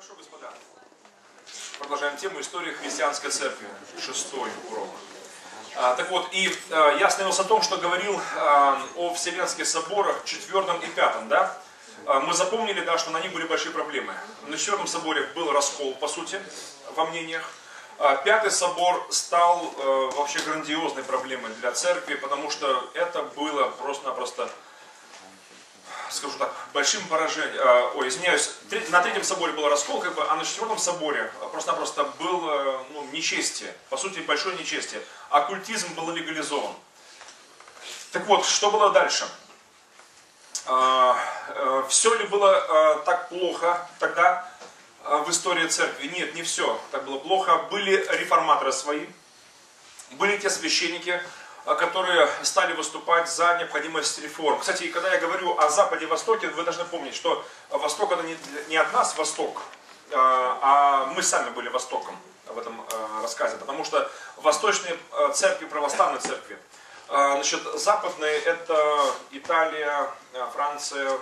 Хорошо, господа. Продолжаем тему истории христианской церкви. Шестой урок. А, так вот, и а, я остановился о том, что говорил а, о Вселенских соборах четвертом и пятом, да? А, мы запомнили, да, что на них были большие проблемы. На четвертом соборе был раскол, по сути, во мнениях. Пятый собор стал э, вообще грандиозной проблемой для церкви, потому что это было просто-напросто скажу так, большим поражением, э, ой, извиняюсь, на третьем соборе был раскол, как бы, а на четвертом соборе э, просто-напросто был э, ну, нечестие, по сути, большое нечестие. Оккультизм был легализован. Так вот, что было дальше? Все ли было э, так плохо тогда э, в истории церкви? Нет, не все так было плохо. Были реформаторы свои, были те священники, э, которые стали выступать за необходимость реформ. Кстати, когда я говорю о Западе и Востоке, вы должны помнить, что Восток это не, от нас Восток, э, а мы сами были Востоком в этом э, рассказе, потому что восточные церкви, православные церкви, Значит, западные это Италия, Франция,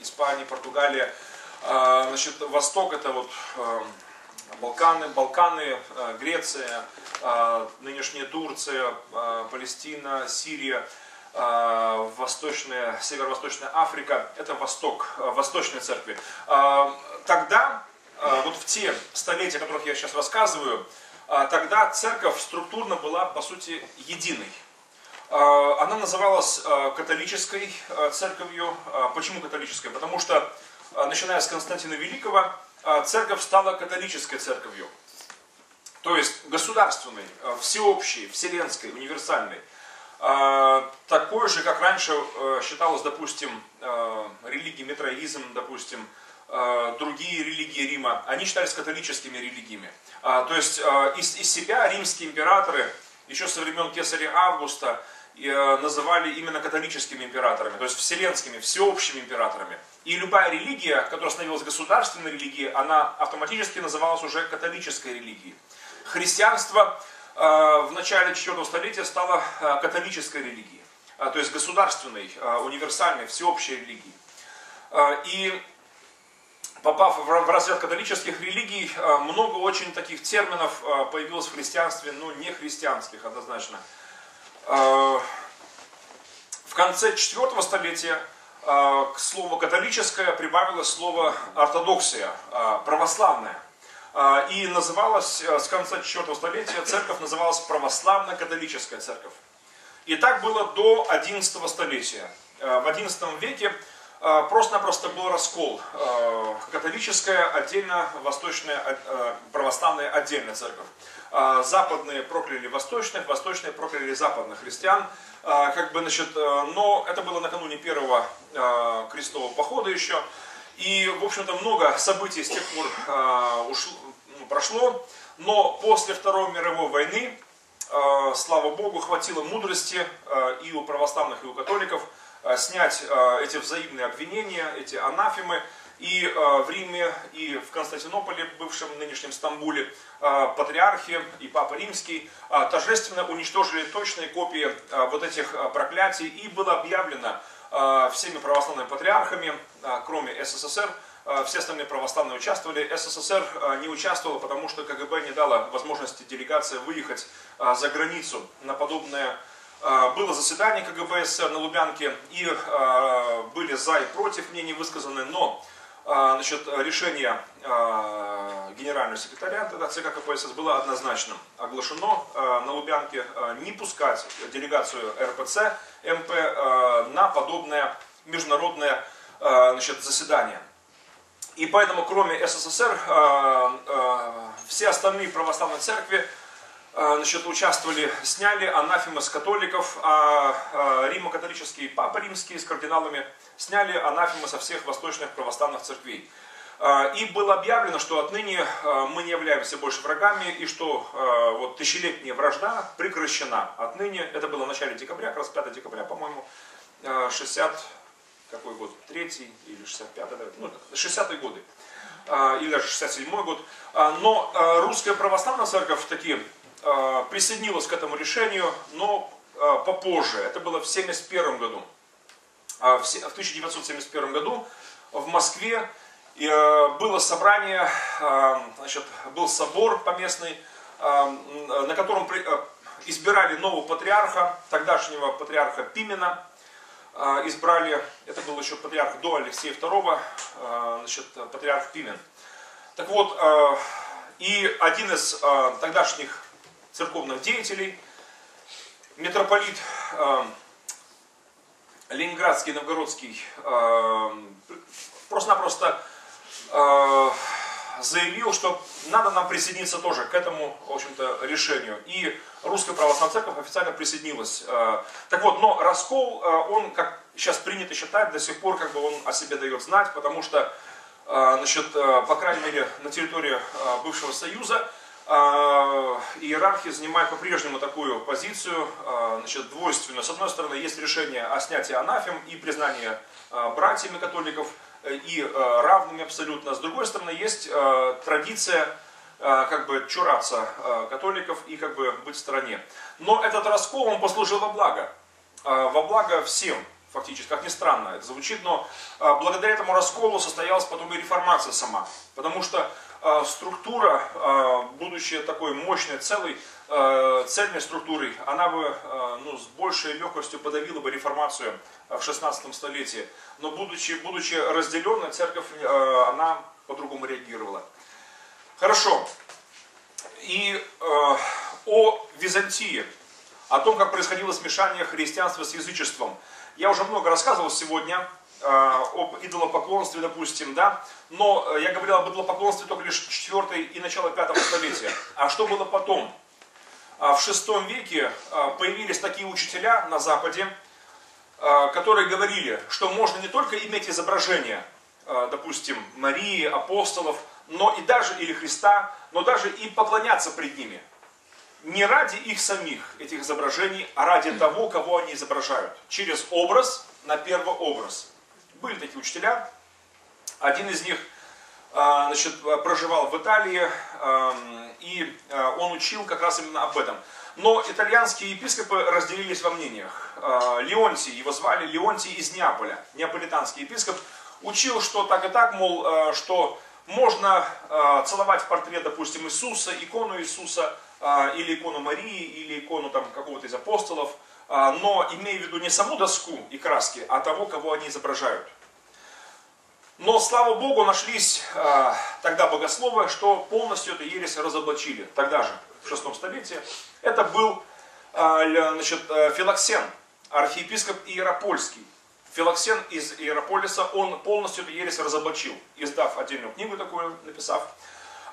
Испания, Португалия. Значит, Восток это вот Балканы, Балканы, э, Греция, э, нынешняя Турция, э, Палестина, Сирия, Восточная, Северо-Восточная Африка, это Восток, Восточные церкви. Тогда, вот в те столетия, о которых я сейчас рассказываю, тогда церковь структурно была, по сути, единой. Она называлась католической церковью. Почему католической? Потому что, начиная с Константина Великого, церковь стала католической церковью. То есть государственной, э, всеобщей, вселенской, универсальной. Э, Такой же, как раньше э, считалось, допустим, религия метроизм, допустим, другие религии Рима, они считались католическими религиями. А, То есть из, себя римские императоры еще со времен Кесаря Августа называли именно католическими императорами, то есть вселенскими, всеобщими императорами. И любая религия, которая становилась государственной религией, она автоматически называлась уже католической религией. Христианство э, в начале IV столетия стало э, католической религией, то есть государственной, э, универсальной, всеобщей религией. Э, И попав в разряд католических религий, э, много очень таких терминов э, появилось в христианстве, ну не христианских однозначно. Э, В конце IV столетия э, к слову католическое прибавилось слово ортодоксия, э, православная. И называлась с конца IV столетия церковь называлась православно-католическая церковь. И так было до XI столетия. В XI веке просто-напросто был раскол. Э, Католическая отдельно, восточная, э, православная отдельная церковь. Западные прокляли восточных, восточные прокляли западных христиан. Как бы, значит, э, но это было накануне первого крестового похода еще. И, в общем-то, много событий с тех пор ушло, ну, прошло. Но после Второй мировой войны слава Богу, хватило мудрости и у православных, и у католиков снять э, эти взаимные обвинения, эти анафемы. И э, в Риме, и в Константинополе, бывшем нынешнем Стамбуле, э, патриархи и Папа Римский э, торжественно уничтожили точные копии э, вот этих э, проклятий. И было объявлено э, всеми православными патриархами, э, кроме СССР, э, все остальные православные участвовали. СССР э, не участвовал, потому что КГБ не дало возможности делегации выехать э, за границу на подобное. Э, Было заседание КГБ СССР на Лубянке, и э, были за и против мнений высказаны, но значит, решение э, генерального секретаря тогда ЦК КПСС было однозначным. Оглашено на Лубянке не пускать делегацию РПЦ МП на подобное международное значит, заседание. И поэтому, кроме СССР, все остальные православные церкви значит, участвовали, сняли анафемы с католиков, а э, римо-католические папа римские с кардиналами сняли анафемы со всех восточных православных церквей. Э, И было объявлено, что отныне мы не являемся больше врагами, и что вот тысячелетняя вражда прекращена. Отныне, это было в начале декабря, как раз 5 декабря, по-моему, э, 60, какой год, третий или 65 ну, 60-е годы, а, или даже 67-й год. А, Но а, русская православная церковь таки а, присоединилась к этому решению, но а, попозже, это было в 71 году. А, В се- в 1971 году в Москве было собрание, значит, был собор поместный, на котором избирали нового патриарха, тогдашнего патриарха Пимена, избрали, это был еще патриарх до Алексея II, значит, патриарх Пимен. Так вот, и один из тогдашних церковных деятелей, митрополит Ленинградский, Новгородский, просто-напросто заявил, что надо нам присоединиться тоже к этому, в общем-то, решению. И Русская Православная Церковь официально присоединилась. Э, так вот, но раскол, э, он, как сейчас принято считать, до сих пор как бы он о себе дает знать, потому что, э, значит, по крайней мере, на территории бывшего Союза иерархи занимают по-прежнему такую позицию, значит, двойственную. С одной стороны, есть решение о снятии анафем и признание братьями католиков – и э, равными абсолютно. С другой стороны, есть традиция как бы чураться католиков и как бы быть в стороне. Но этот раскол, он послужил во благо. Во благо всем, фактически, как ни странно это звучит, но благодаря этому расколу состоялась потом и реформация сама. Потому что структура, будучи такой мощной, целой, цельной структурой, она бы ну, с большей легкостью подавила бы реформацию в 16 столетии. Но будучи, будучи разделенной, церковь, она по-другому реагировала. Хорошо. И о Византии, о том, как происходило смешание христианства с язычеством. Я уже много рассказывал сегодня об идолопоклонстве, допустим, да, но я говорил об идолопоклонстве только лишь 4 и начало 5 столетия. А что было потом? В VI веке появились такие учителя на Западе, а, которые говорили, что можно не только иметь изображение, а, допустим, Марии, апостолов, но и даже, или Христа, но даже и поклоняться пред ними. Не ради их самих, этих изображений, а ради того, кого они изображают. Через образ на первый образ. Были такие учителя. Один из них а, значит, проживал в Италии, и он учил как раз именно об этом. Но итальянские епископы разделились во мнениях. А, Леонтий, его звали Леонтий из Неаполя, неаполитанский епископ, учил, что так и так, мол, а, что можно а, целовать портрет, допустим, Иисуса, икону Иисуса, или икону Марии, или икону там какого-то из апостолов, но имея в виду не саму доску и краски, а того, кого они изображают. Но, слава Богу, нашлись тогда богословы, что полностью эту ересь разоблачили, тогда же, в шестом столетии. Это был а, значит, э, Филоксен, архиепископ Иеропольский. Филоксен из Иерополиса, он полностью эту ересь разоблачил, издав отдельную книгу такую, написав.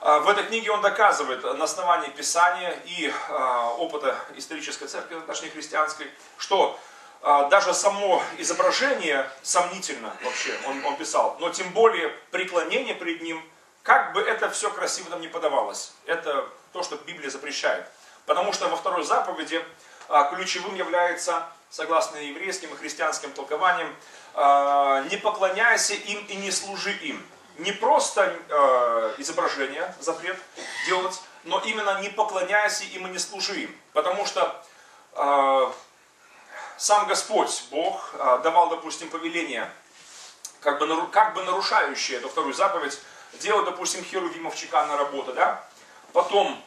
А, в этой книге он доказывает на основании Писания и а, опыта исторической церкви нашей христианской, что даже само изображение сомнительно вообще, он, он писал, но тем более преклонение пред ним, как бы это все красиво нам не подавалось. Это то, что Библия запрещает. Потому что во второй заповеди а, ключевым является, согласно еврейским и христианским толкованиям, а, не поклоняйся им и не служи им. Не просто а, изображение, запрет делать, но именно не поклоняйся им и не служи им. Потому что сам Господь, Бог, давал, допустим, повеление, как бы, как бы нарушающее эту вторую заповедь, делать, допустим, херувимов чеканная работа, да? Потом,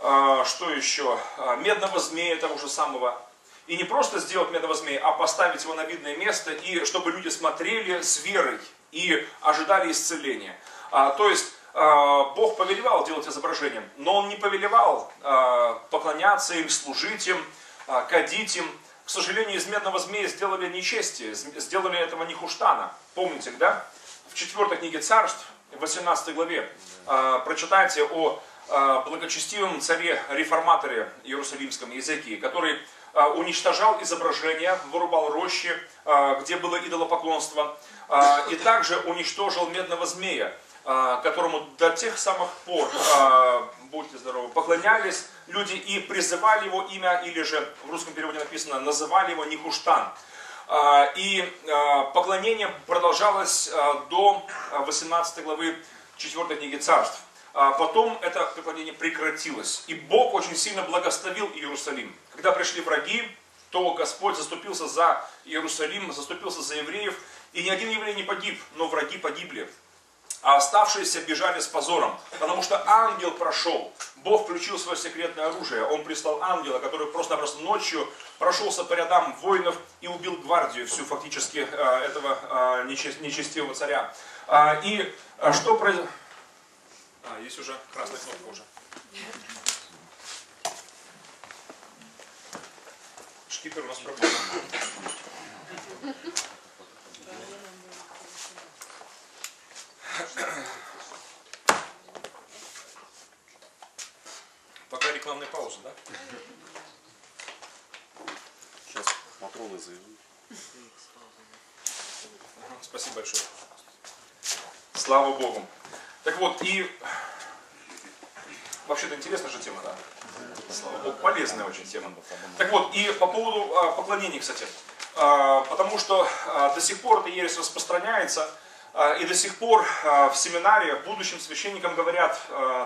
э, что еще? А, медного змея того же самого. И не просто сделать медного змея, а поставить его на видное место, и чтобы люди смотрели с верой и ожидали исцеления. А, то есть, а, Бог повелевал делать изображением, но Он не повелевал поклоняться им, служить им, кадить им. К сожалению, из медного змея сделали нечестие, сделали этого Нихуштана. Помните, да? В четвертой книге царств, в 18 главе, прочитайте о благочестивом царе-реформаторе Иерусалимском Езекии, который уничтожал изображения, вырубал рощи, где было идолопоклонство, и также уничтожил медного змея, которому до тех самых пор, будьте здоровы, поклонялись люди и призывали его имя, или же в русском переводе написано, называли его Нихуштан. И поклонение продолжалось до 18 главы 4 книги царств. А потом это преклонение прекратилось. И Бог очень сильно благословил Иерусалим. Когда пришли враги, то Господь заступился за Иерусалим, заступился за евреев. И ни один еврей не погиб, но враги погибли. а оставшиеся бежали с позором, потому что ангел прошел. Бог включил свое секретное оружие. Он прислал ангела, который просто-просто ночью прошелся по рядам воинов и убил гвардию, всю фактически э, этого э, нечестивого царя. А, и э, что произошло? А, есть уже красная кнопка уже. Шкипер у нас проблема. Пока рекламная пауза, да? Сейчас патроны заявлю. Спасибо большое. Слава Богу. Так вот, и вообще-то интересная же тема, да? Слава Богу, полезная очень тема. Так вот, и по поводу а, поклонений, кстати. А, потому что а, до сих пор эта ересь распространяется, и до сих пор в семинаре будущим священникам говорят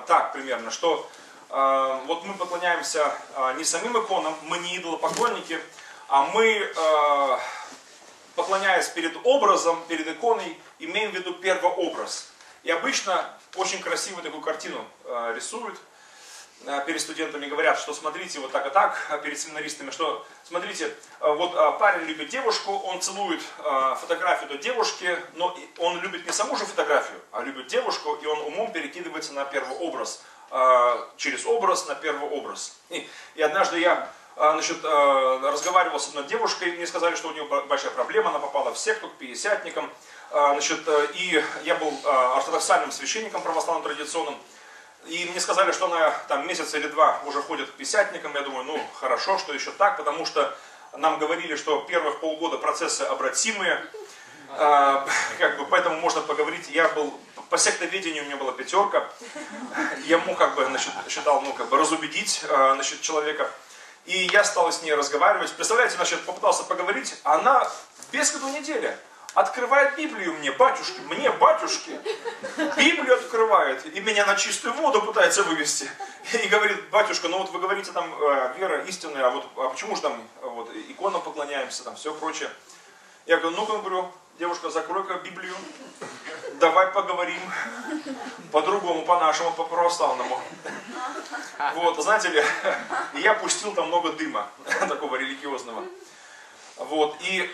так примерно, что вот мы поклоняемся не самим иконам, мы не идолопоклонники, а мы, поклоняясь перед образом, перед иконой, имеем в виду первообраз. И обычно очень красивую такую картину рисуют, перед студентами говорят, что смотрите вот так и так, перед семинаристами, что смотрите, вот парень любит девушку, он целует фотографию до девушки, но он любит не саму же фотографию, а любит девушку, и он умом перекидывается на первый образ, через образ на первый образ. И, и однажды я значит, разговаривал с одной девушкой, мне сказали, что у нее большая проблема, она попала в секту к пятидесятникам, значит, и я был ортодоксальным священником православным традиционным, и мне сказали, что она там месяц или два уже ходит к писятникам. Я думаю, ну хорошо, что еще так, потому что нам говорили, что первых полгода процессы обратимые. А, как бы, поэтому можно поговорить. Я был по сектоведению у меня была пятерка. Я мог как бы, значит, считал, ну, как бы разубедить а, значит, человека. И я стал с ней разговаривать. Представляете, значит, попытался поговорить, а она без году недели открывает Библию мне, батюшки, мне, батюшки, Библию открывает, и меня на чистую воду пытается вывести. И говорит, батюшка, ну вот вы говорите там э, вера истинная, а вот а почему же там вот, иконам поклоняемся, там все прочее. Я говорю, ну-ка, говорю, девушка, закрой-ка Библию, давай поговорим по-другому, по-нашему, по-православному. Вот, знаете ли, я пустил там много дыма, такого религиозного. Вот, и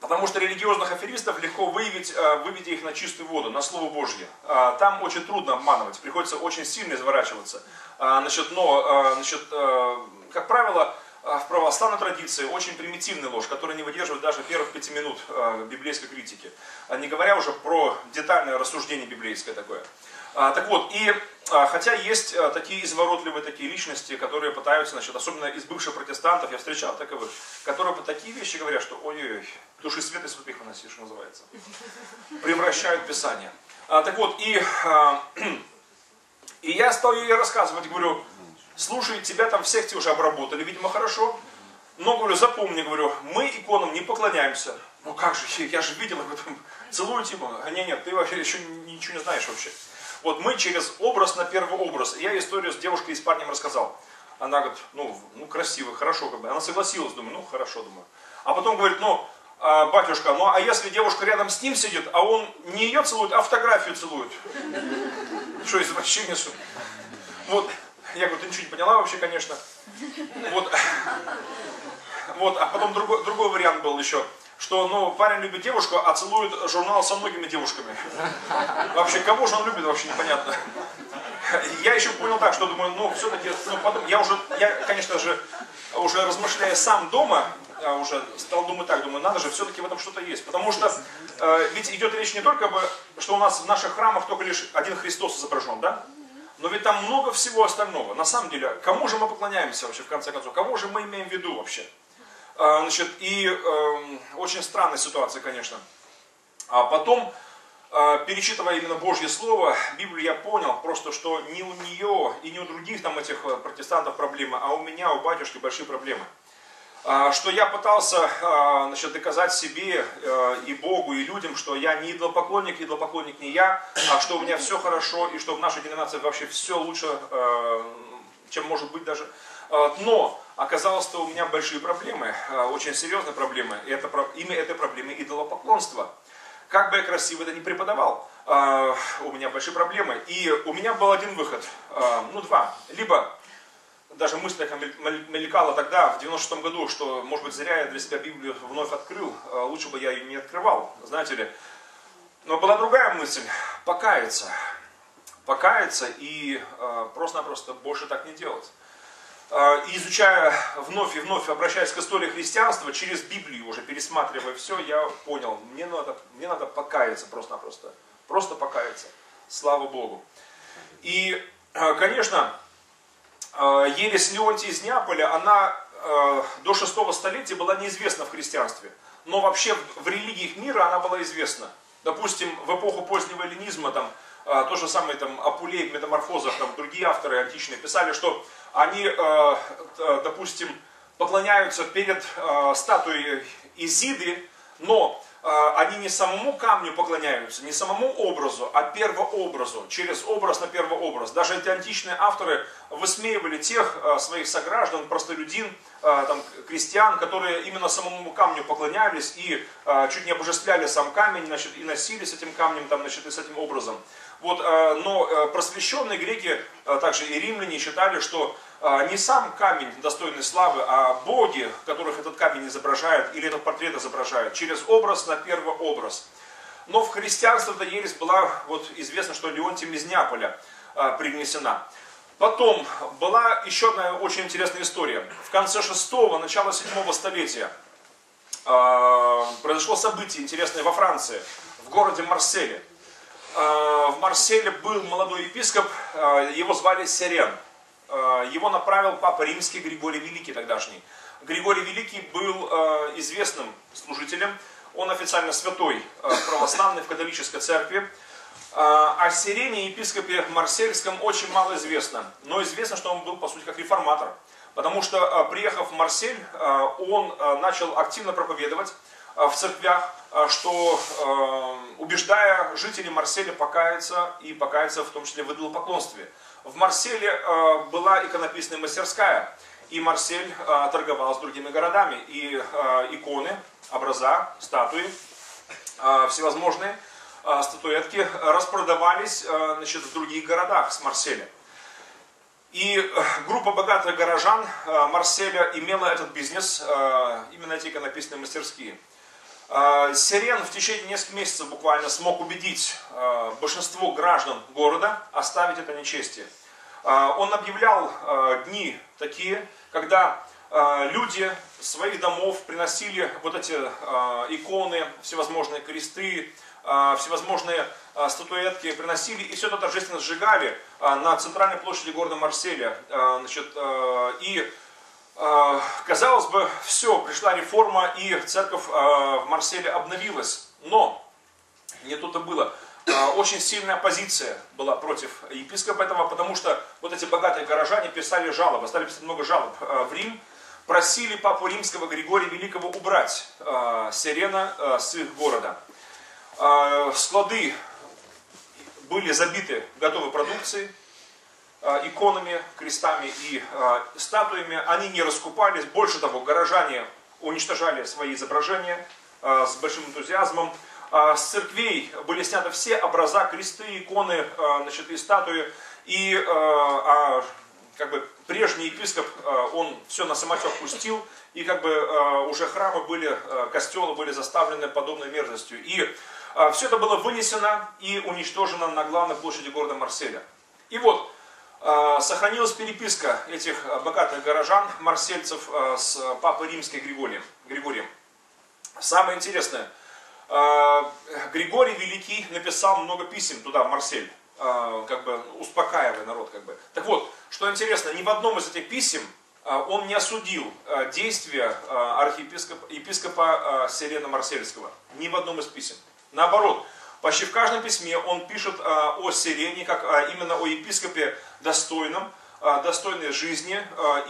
Потому что религиозных аферистов легко выявить, э, выведя их на чистую воду, на Слово Божье. А, там очень трудно обманывать, приходится очень сильно изворачиваться. Значит, но, значит, э, как правило, э, в православной традиции очень примитивная ложь, которая не выдерживает даже первых пяти минут библейской критики. Не говоря уже про детальное рассуждение библейское такое. Так вот, и хотя есть такие изворотливые такие личности, которые пытаются, значит, особенно из бывших протестантов, я встречал таковых, которые по такие вещи говорят, что ой-ой-ой, души света святых выноси, что называется. Превращают Писание. А, так вот, и, а, и я стал ей рассказывать, говорю, слушай, тебя там в секте уже обработали, видимо, хорошо. Но, говорю, запомни, говорю, мы иконам не поклоняемся. Ну как же, я же видел, целую типа. А нет, нет, ты вообще еще ничего не знаешь вообще. Вот мы через образ на первый образ. Я историю с девушкой и с парнем рассказал. Она говорит, ну, ну красиво, хорошо, как бы. Она согласилась, думаю, ну хорошо, думаю. А потом говорит, ну, а, батюшка, ну а если девушка рядом с ним сидит, а он не ее целует, а фотографию целует? Что, извращение? Что? Вот, я говорю, ты ничего не поняла вообще, конечно. Вот, вот а потом другой, другой вариант был еще что ну, парень любит девушку, а целует журнал со многими девушками. Вообще, кого же он любит, вообще непонятно. Я еще понял так, что думаю, ну, все-таки, ну, потом, я уже, я, конечно же, уже размышляя сам дома, я уже стал думать так, думаю, надо же, все-таки в этом что-то есть. Потому что э, ведь идет речь не только об, что у нас в наших храмах только лишь один Христос изображен, да? Но ведь там много всего остального. На самом деле, кому же мы поклоняемся вообще, в конце концов? Кого же мы имеем в виду вообще? А, значит, и э, очень странная ситуация, конечно. А потом, э, перечитывая именно Божье Слово, Библию я понял просто, что не у нее и не у других там этих э, протестантов проблемы, а у меня, у батюшки большие проблемы. А, что я пытался а, значит, доказать себе э, и Богу, и людям, что я не идолопоклонник, идолопоклонник не я, а что у меня все хорошо, и что в нашей деноминации вообще все лучше, э, чем может быть даже. Но оказалось, что у меня большие проблемы, очень серьезные проблемы. И это, имя этой проблемы идолопоклонство. Как бы я красиво это не преподавал. у меня большие проблемы. И у меня был один выход, ну два. Либо даже мысль мелькала тогда, в 96 году, что, может быть, зря я для себя Библию вновь открыл, лучше бы я ее не открывал, знаете ли. Но была другая мысль, покаяться. Покаяться и просто-напросто больше так не делать. И изучая вновь и вновь, обращаясь к истории христианства, через Библию уже пересматривая все, я понял, мне надо, мне надо покаяться просто-напросто. Просто покаяться. Слава Богу. И, конечно, ересь Леонтия из Неаполя, она до шестого столетия была неизвестна в христианстве. Но вообще в религиях мира она была известна. Допустим, в эпоху позднего эллинизма, там, то же самое там, Апулей в метаморфозах, там, другие авторы античные писали, что они, допустим, поклоняются перед статуей Изиды, но они не самому камню поклоняются, не самому образу, а первообразу, через образ на первообраз. Даже эти античные авторы высмеивали тех своих сограждан, простолюдин, там, крестьян, которые именно самому камню поклонялись и чуть не обожествляли сам камень, значит, и носили с этим камнем, там, значит, и с этим образом. Вот, но просвещенные греки, также и римляне считали, что не сам камень достойный славы, а боги, которых этот камень изображает, или этот портрет изображает, через образ на первый образ. Но в христианство эта ересь была, вот известно, что Леонтием из Неаполя а, привнесена. Потом была еще одна очень интересная история. В конце 6-го, начало 7 столетия а, произошло событие интересное во Франции, в городе Марселе. В Марселе был молодой епископ, его звали Сирен. Э, его направил Папа Римский Григорий Великий тогдашний. Григорий Великий был э, известным служителем, он официально святой э, православный в католической церкви. О Сирене, епископе Марсельском, очень мало известно. Но известно, что он был, по сути, как реформатор. Потому что, приехав в Марсель, он начал активно проповедовать в церквях, что убеждая жителей Марселя покаяться и покаяться в том числе в идолопоклонстве. В Марселе э, была иконописная мастерская, и Марсель э, торговал с другими городами. И э, иконы, образа, статуи, всевозможные статуэтки распродавались значит, в других городах с Марселя. И группа богатых горожан Марселя имела этот бизнес, именно эти иконописные мастерские. Сирен в течение нескольких месяцев буквально смог убедить большинство граждан города оставить это нечестие. Он объявлял дни такие, когда люди своих домов приносили вот эти иконы, всевозможные кресты, всевозможные статуэтки приносили и все это торжественно сжигали на центральной площади города Марселя. Значит, и а, казалось бы, все, пришла реформа и церковь а, в Марселе обновилась. Но не тут-то было. А, очень сильная оппозиция была против епископа этого, потому что вот эти богатые горожане писали жалобы, стали писать много жалоб в Рим, просили папу римского Григория Великого убрать Сирена с их города. Склады были забиты готовой продукцией, иконами, крестами и э, статуями. Они не раскупались. Больше того, горожане уничтожали свои изображения э, с большим энтузиазмом. С церквей были сняты все образа, кресты, иконы, значит, и статуи. И а, как бы прежний епископ, он все на самотек пустил, и как бы уже храмы были, костелы были заставлены подобной мерзостью. И все это было вынесено и уничтожено на главной площади города Марселя. И вот, сохранилась переписка этих богатых горожан, марсельцев, а, с папой римским Григорием. Григорием. Самое интересное, а, Григорий Великий написал много писем туда, в Марсель, как бы успокаивая народ. Как бы. Так вот, что интересно, ни в одном из этих писем он не осудил действия архиепископа епископа Сирена Марсельского. Ни в одном из писем. Наоборот, Почти в каждом письме он пишет а, о Сирене, как а, именно о епископе достойном, а, достойной жизни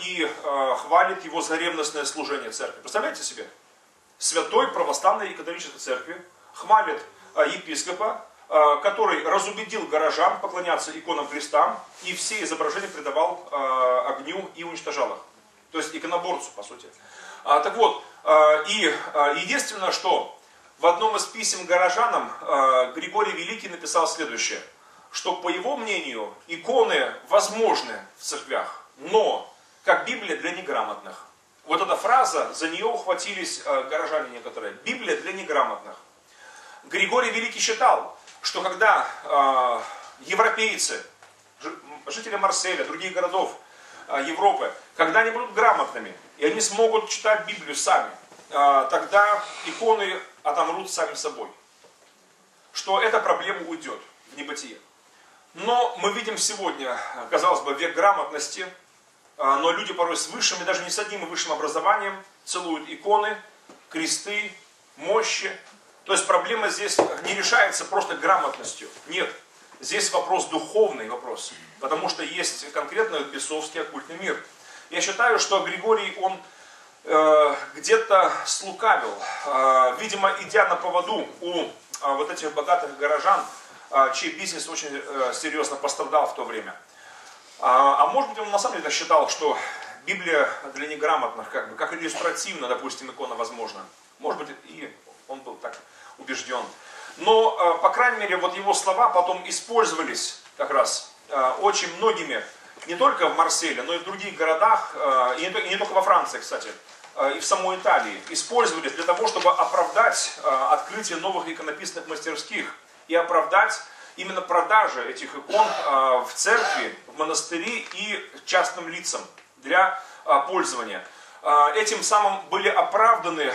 и хвалит его за ревностное служение церкви. Представляете себе? Святой православной и католической церкви хвалит епископа, который разубедил горожан поклоняться иконам Христа и все изображения придавал огню и уничтожал их. То есть иконоборцу, по сути. Так вот, и единственное, что в одном из писем горожанам э, Григорий Великий написал следующее, что по его мнению иконы возможны в церквях, но как Библия для неграмотных. Вот эта фраза, за нее ухватились э, горожане некоторые. Библия для неграмотных. Григорий Великий считал, что когда э, европейцы, жители Марселя, других городов Европы, когда они будут грамотными, и они смогут читать Библию сами, тогда иконы отомрут сами собой. Что эта проблема уйдет в небытие. Но мы видим сегодня, казалось бы, век грамотности, э, но люди порой с высшим и даже не с одним высшим образованием целуют иконы, кресты, мощи, то есть проблема здесь не решается просто грамотностью. Нет, здесь вопрос духовный вопрос. Потому что есть конкретно бесовский оккультный мир. Я считаю, что Григорий, он где-то слукавил, э, видимо, идя на поводу у э, вот этих богатых горожан, э, чей бизнес очень э, серьезно пострадал в то время. А, а может быть, он на самом деле считал, что Библия для неграмотных, как бы, как иллюстративно, допустим, икона возможна. Может быть, и он был так убежден. Но, э, по крайней мере, вот его слова потом использовались как раз э, очень многими, не только в Марселе, но и в других городах, э, и не только во Франции, кстати, и в самой Италии, использовались для того, чтобы оправдать открытие новых иконописных мастерских и оправдать именно продажи этих икон в церкви, в монастыре и частным лицам для пользования. Этим самым были оправданы,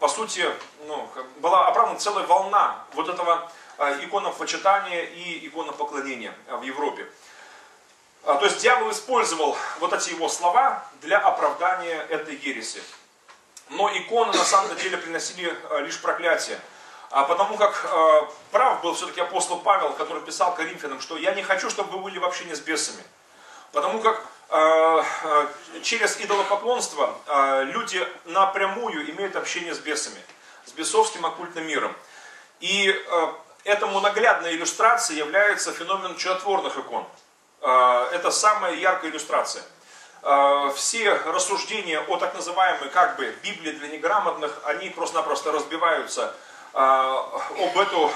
по сути, ну, была оправдана целая волна вот этого иконопочитания и иконопоклонения в Европе. То есть дьявол использовал вот эти его слова для оправдания этой ереси. Но иконы на самом деле приносили лишь проклятие. Потому как прав был все-таки апостол Павел, который писал Коринфянам, что я не хочу, чтобы вы были вообще не с бесами. Потому как Э, э, через идолопоклонство э, люди напрямую имеют общение с бесами, с бесовским оккультным миром. И этому наглядной иллюстрацией является феномен чудотворных икон. Это самая яркая иллюстрация. Все рассуждения о так называемой как бы Библии для неграмотных, они просто-напросто разбиваются об, эту,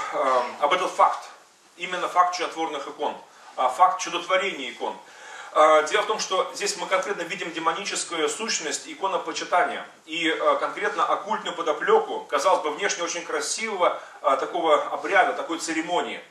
об этот факт. Именно факт чудотворных икон, факт чудотворения икон – а, дело в том, что здесь мы конкретно видим демоническую сущность иконопочитания и а, конкретно оккультную подоплеку, казалось бы, внешне очень красивого а, такого обряда, такой церемонии.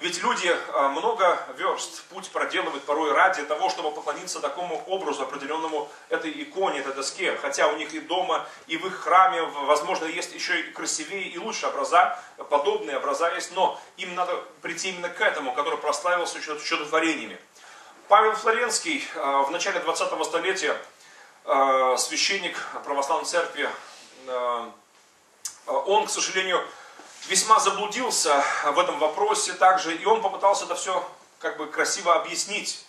Ведь люди много верст, путь проделывают порой ради того, чтобы поклониться такому образу определенному этой иконе, этой доске. Хотя у них и дома, и в их храме, возможно, есть еще и красивее, и лучше образа, подобные образа есть, но им надо прийти именно к этому, который прославился чудотворениями. Павел Флоренский э, в начале 20-го столетия, э, священник православной церкви, он, к сожалению, весьма заблудился в этом вопросе также, и он попытался это все как бы красиво объяснить,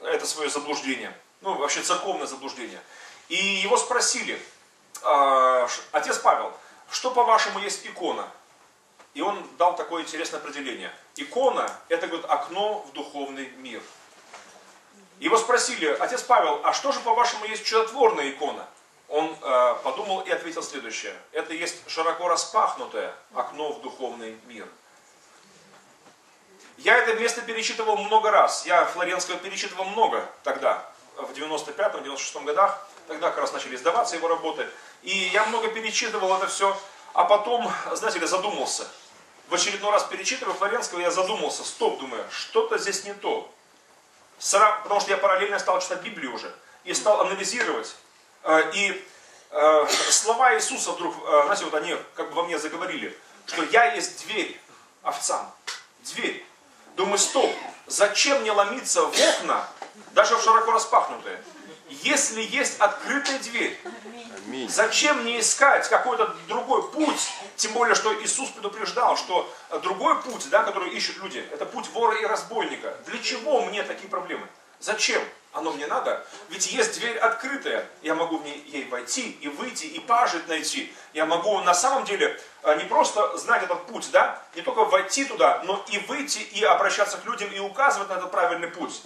это свое заблуждение, ну вообще церковное заблуждение. И его спросили, отец Павел, что по-вашему есть икона? И он дал такое интересное определение. Икона – это, говорит, окно в духовный мир – его спросили, отец Павел, а что же по-вашему есть чудотворная икона? Он э, подумал и ответил следующее. Это есть широко распахнутое окно в духовный мир. Я это место перечитывал много раз. Я Флоренского перечитывал много тогда, в 95-96 годах. Тогда как раз начали издаваться его работы. И я много перечитывал это все. А потом, знаете ли, задумался. В очередной раз перечитывая Флоренского, я задумался. Стоп, думаю, что-то здесь не то потому что я параллельно стал читать Библию уже, и стал анализировать. Э, и э, слова Иисуса вдруг, э, знаете, вот они как бы во мне заговорили, что я есть дверь овцам. Дверь. Думаю, стоп, зачем мне ломиться в окна, даже в широко распахнутые, если есть открытая дверь? Зачем мне искать какой-то другой путь? Тем более, что Иисус предупреждал, что другой путь, да, который ищут люди, это путь вора и разбойника. Для чего мне такие проблемы? Зачем? Оно мне надо. Ведь есть дверь открытая. Я могу в ней ей войти и выйти, и пажить найти. Я могу на самом деле а, не просто знать этот путь, да, не только войти туда, но и выйти, и обращаться к людям, и указывать на этот правильный путь.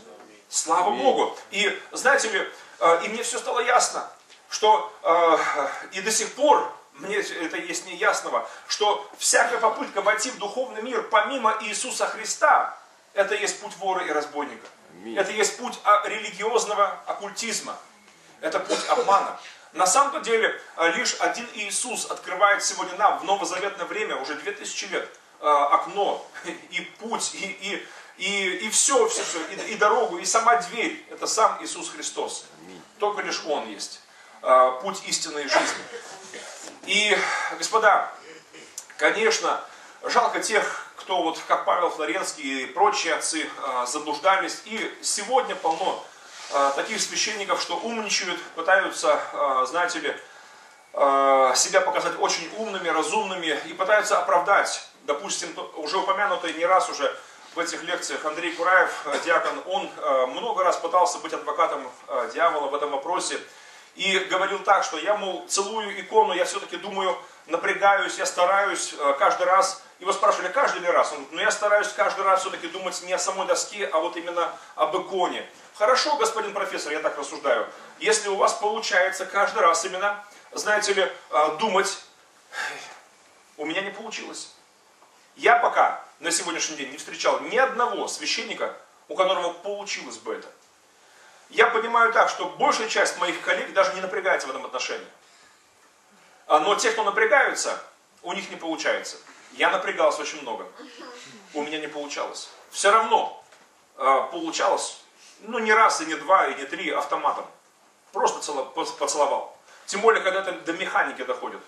Слава Богу. И знаете ли, а, и мне все стало ясно что э, и до сих пор мне это есть неясного, что всякая попытка войти в духовный мир помимо Иисуса Христа, это есть путь вора и разбойника. Аминь. Это есть путь а, религиозного оккультизма. Это путь обмана. На самом деле, а, лишь один Иисус открывает сегодня нам в новозаветное время, уже 2000 лет, а, окно и путь, и, и, и, и все, все, все, и, и дорогу, и сама дверь. Это сам Иисус Христос. Только лишь Он есть путь истинной жизни. И, господа, конечно, жалко тех, кто вот, как Павел Флоренский и прочие отцы, а, заблуждались. И сегодня полно а, таких священников, что умничают, пытаются, а, знаете ли, себя показать очень умными, разумными и пытаются оправдать, допустим, уже упомянутый не раз уже в этих лекциях Андрей Кураев, э, диакон, он э, много раз пытался быть адвокатом э, дьявола в этом вопросе и говорил так, что я, мол, целую икону, я все-таки думаю, напрягаюсь, я стараюсь э, каждый раз. Его спрашивали, каждый ли раз? Он говорит, ну я стараюсь каждый раз все-таки думать не о самой доске, а вот именно об иконе. Хорошо, господин профессор, я так рассуждаю. Если у вас получается каждый раз именно, знаете ли, э, думать, у меня не получилось. Я пока на сегодняшний день не встречал ни одного священника, у которого получилось бы это. Я понимаю так, что большая часть моих коллег даже не напрягается в этом отношении. А, Но те, кто напрягаются, у них не получается. Я напрягался очень много. У меня не получалось. Все равно а, получалось, ну не раз, и не два, и не три автоматом. Просто цело- по- поцеловал. Тем более, когда это до механики доходит.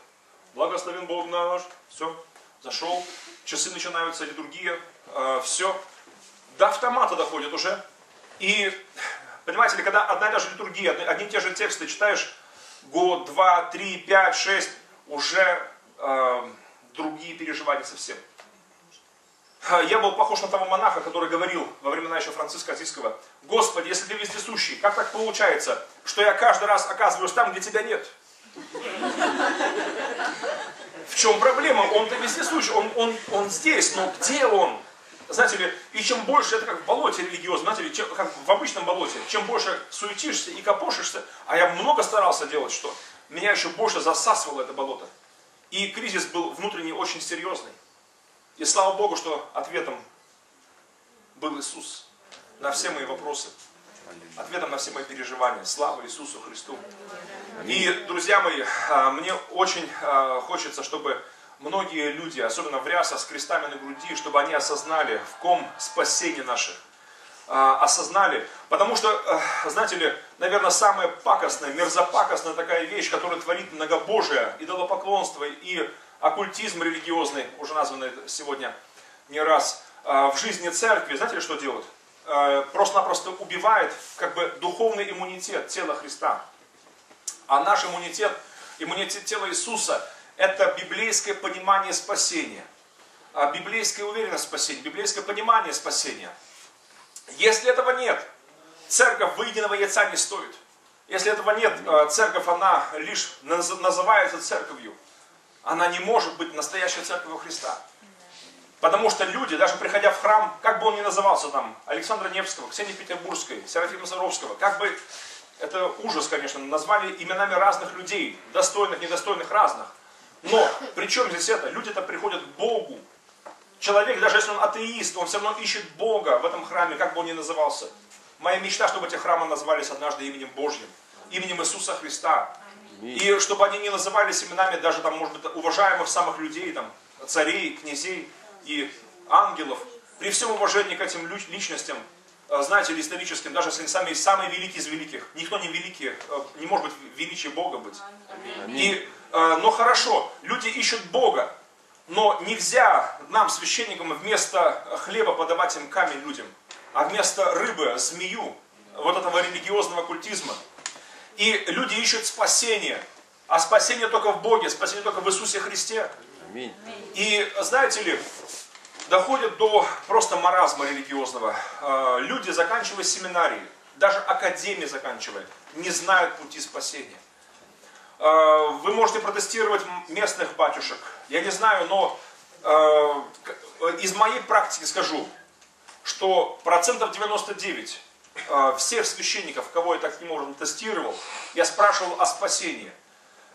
Благословен Бог наш. Все, зашел. Часы начинаются, литургия. все. До автомата доходит уже. И, понимаете ли, когда одна и та же литургия, одни, одни и те же тексты читаешь год, два, три, пять, шесть, уже э, другие переживания совсем. А, Я был похож на того монаха, который говорил во времена еще Франциска Азийского, Господи, если ты вездесущий, как так получается, что я каждый раз оказываюсь там, где тебя нет? В чем проблема? Он-то вездесущий, он, он, он здесь, но где он? Знаете ли, и чем больше, это как в болоте религиозном, знаете ли, чем, как в обычном болоте, чем больше суетишься и копошишься, а я много старался делать, что меня еще больше засасывало это болото. И кризис был внутренний очень серьезный. И слава Богу, что ответом был Иисус на все мои вопросы. Ответом на все мои переживания. Слава Иисусу Христу. И, друзья мои, а, мне очень а, хочется, чтобы многие люди, особенно в рясах с крестами на груди, чтобы они осознали, в ком спасение наше. А, Осознали. Потому что, а, знаете ли, наверное, самая пакостная, мерзопакостная такая вещь, которая творит многобожие, идолопоклонство и оккультизм религиозный, уже названный сегодня не раз, а, в жизни церкви, знаете ли, что делают? А, Просто-напросто убивает как бы духовный иммунитет тела Христа. А наш иммунитет, иммунитет тела Иисуса, это библейское понимание спасения. А Библейская уверенность в спасении, библейское понимание спасения. Если этого нет, церковь выеденного яйца не стоит. Если этого нет, э, церковь, она лишь наз- называется церковью. Она не может быть настоящей церковью Христа. Потому что люди, даже приходя в храм, как бы он ни назывался там, Александра Невского, Ксении Петербургской, Серафима Саровского, как бы, это ужас, конечно, назвали именами разных людей, достойных, недостойных, разных. Но, при чем здесь это? Люди-то приходят к Богу. Человек, даже если он атеист, он все равно ищет Бога в этом храме, как бы он ни назывался. Моя мечта, чтобы эти храмы назывались однажды именем Божьим, именем Иисуса Христа. И чтобы они не назывались именами даже там, может быть, уважаемых самых людей, там, царей, князей и ангелов. При всем уважении к этим личностям, э, знаете ли, историческим, даже если они сами самые великие из великих, никто не великий, э, не может быть величие Бога быть. И, э, но хорошо, люди ищут Бога, но нельзя нам, священникам, вместо хлеба подавать им камень людям, а вместо рыбы змею, вот этого религиозного культизма. И люди ищут спасение, а спасение только в Боге, спасение только в Иисусе Христе. Аминь. И знаете ли, доходит до просто маразма религиозного. Э, Люди, заканчивая семинарии, даже академии заканчивая, не знают пути спасения. Э, Вы можете протестировать местных батюшек. Я не знаю, но э, к- из моей практики скажу, что процентов 99 э, всех священников, кого я так таким образом тестировал, я спрашивал о спасении.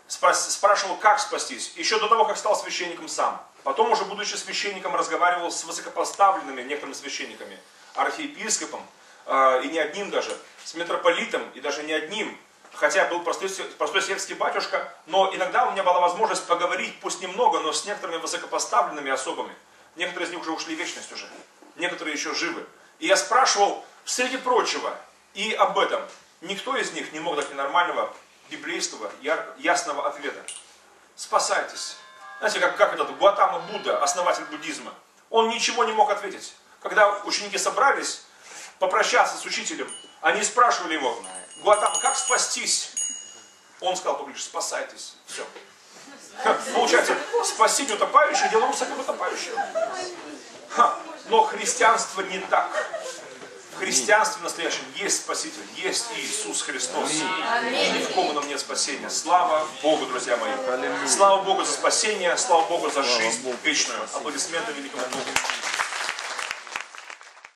Спрашивал, как спастись. Еще до того, как стал священником сам. Потом, уже будучи священником, разговаривал с высокопоставленными некоторыми священниками, архиепископом, э, и не одним даже, с митрополитом, и даже не одним. Хотя был простой, простой сельский батюшка, но иногда у меня была возможность поговорить, пусть немного, но с некоторыми высокопоставленными особами. Некоторые из них уже ушли в вечность уже. Некоторые еще живы. И я спрашивал, среди прочего, и об этом. Никто из них не мог дать мне нормального, библейского, ясного ответа. Спасайтесь. Знаете, как, как этот Гуатама Будда, основатель буддизма. Он ничего не мог ответить. Когда ученики собрались попрощаться с учителем, они спрашивали его, Гуатама, как спастись? Он сказал только лишь, спасайтесь. Все. Получается, спасить утопающих, дело рук утопающих. Ха, Но христианство не так. В христианстве настоящем есть Спаситель, есть Иисус Христос. И ни в ком ином нет спасения. Слава Богу, друзья мои. Слава Богу за спасение, слава Богу за жизнь вечную. Аплодисменты великому Богу.